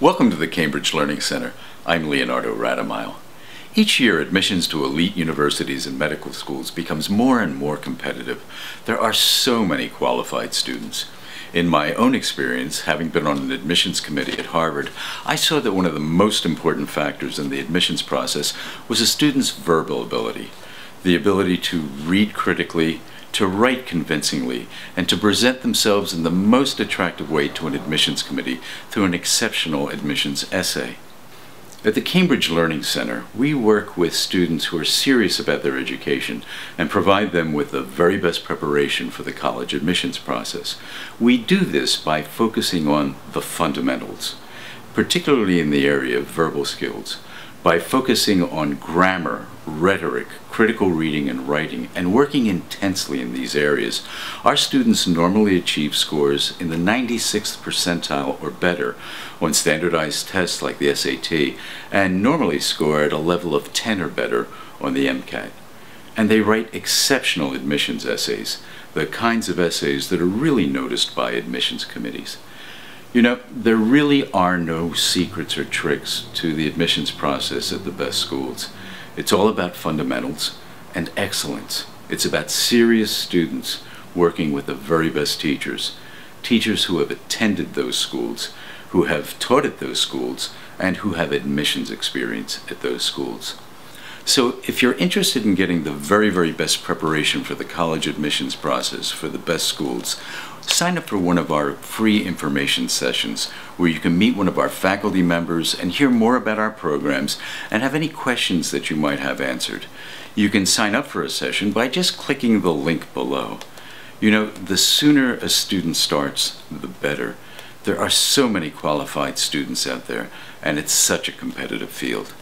Welcome to the Cambridge Learning Center. I'm Leonardo Radomile. Each year, admissions to elite universities and medical schools becomes more and more competitive. There are so many qualified students. In my own experience, having been on an admissions committee at Harvard, I saw that one of the most important factors in the admissions process was a student's verbal ability. The ability to read critically, to write convincingly, and to present themselves in the most attractive way to an admissions committee through an exceptional admissions essay. At the Cambridge Learning Center, we work with students who are serious about their education and provide them with the very best preparation for the college admissions process. We do this by focusing on the fundamentals, particularly in the area of verbal skills by focusing on grammar, rhetoric, critical reading and writing, and working intensely in these areas, our students normally achieve scores in the 96th percentile or better on standardized tests like the SAT, and normally score at a level of 10 or better on the MCAT. And they write exceptional admissions essays, the kinds of essays that are really noticed by admissions committees. You know, there really are no secrets or tricks to the admissions process at the best schools. It's all about fundamentals and excellence. It's about serious students working with the very best teachers, teachers who have attended those schools, who have taught at those schools, and who have admissions experience at those schools. So if you're interested in getting the very, very best preparation for the college admissions process for the best schools, sign up for one of our free information sessions where you can meet one of our faculty members and hear more about our programs and have any questions that you might have answered. You can sign up for a session by just clicking the link below. You know, the sooner a student starts, the better. There are so many qualified students out there, and it's such a competitive field.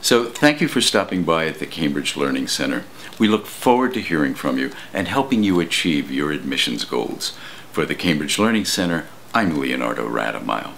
So thank you for stopping by at the Cambridge Learning Center. We look forward to hearing from you and helping you achieve your admissions goals. For the Cambridge Learning Center, I'm Leonardo Radomile.